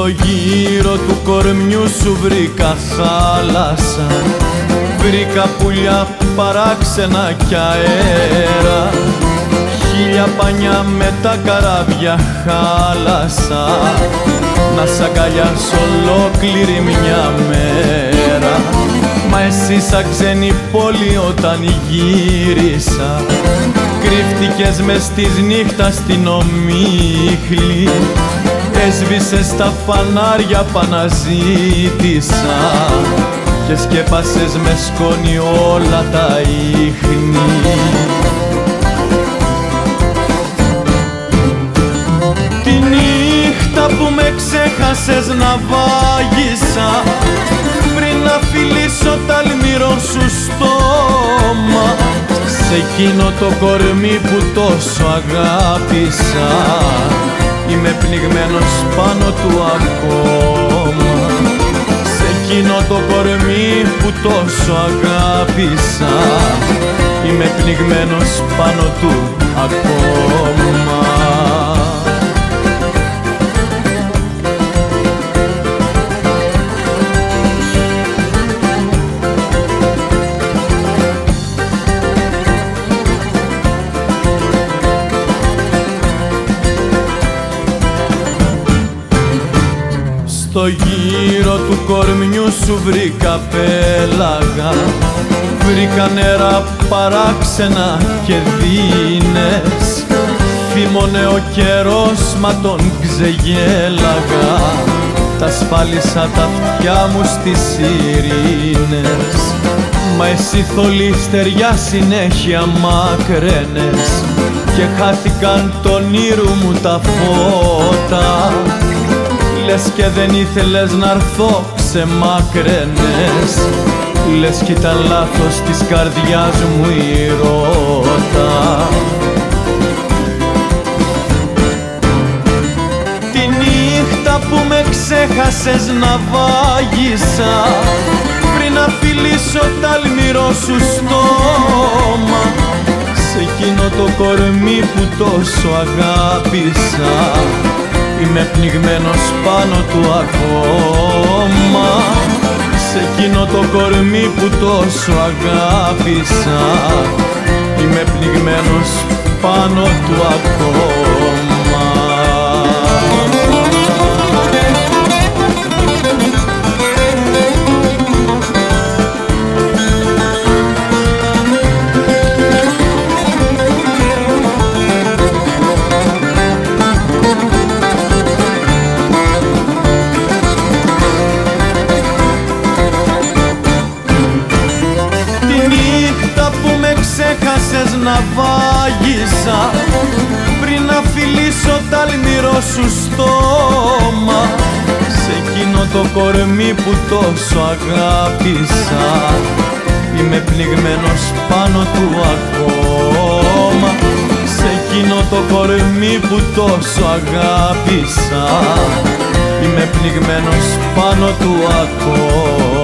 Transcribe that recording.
Στο γύρο του κορμιού σου βρήκα θάλασσα. Βρήκα πουλιά παράξενα κι αέρα. Χίλια πανιά με τα καράβια χάλασα Να σ' αγκαλιάσω ολόκληρη μια μέρα. Μα εσύ σαν ξένη πόλη όταν γύρισα Κρύφτηκες μες της νύχτας στην ομίχλη Έσβησες τα φανάρια παναζήτησα. Και σκέπασες με σκόνη όλα τα ίχνη. Τη νύχτα που με ξέχασες να βάγισα Πριν να φιλήσω τα αλμυρό σου στόμα. Σε εκείνο το κορμί που τόσο αγάπησα Είμαι πνιγμένος πάνω του ακόμα. Σε εκείνο το κορμί που τόσο αγάπησα Είμαι πνιγμένος πάνω του ακόμα Στο γύρο του κορμιού σου βρήκα πέλαγα. Βρήκα νερά παράξενα και δίνες. Φήμωνε ο καιρός μα τον ξεγέλαγα. Τα σπάλισα τα αυτιά μου στις ειρήνες Μα εσύ θολή στεριά συνέχεια μακραίνες. Και χάθηκαν τον ήρου μου τα φώτα Λες και δεν ήθελες να έρθω ξεμάκραινες Λες κι ήταν λάθος της καρδιάς μου η ρότα. Τη νύχτα που με ξέχασες να βάγισα Πριν να φιλήσω τ' αλμυρό σου στόμα. Σε εκείνο το κορμί που τόσο αγάπησα Είμαι πνιγμένος πάνω του ακόμα. Σε εκείνο το κορμί που τόσο αγάπησα. Είμαι πνιγμένος πάνω του ακόμα ξέχασες να βάγισα Πριν να φιλήσω τ' αλμυρό σου στόμα. Σε εκείνο το κορμί που τόσο αγάπησα Είμαι πνιγμένος πάνω του ακόμα. Σε εκείνο το κορμί που τόσο αγάπησα Είμαι πνιγμένος πάνω του ακόμα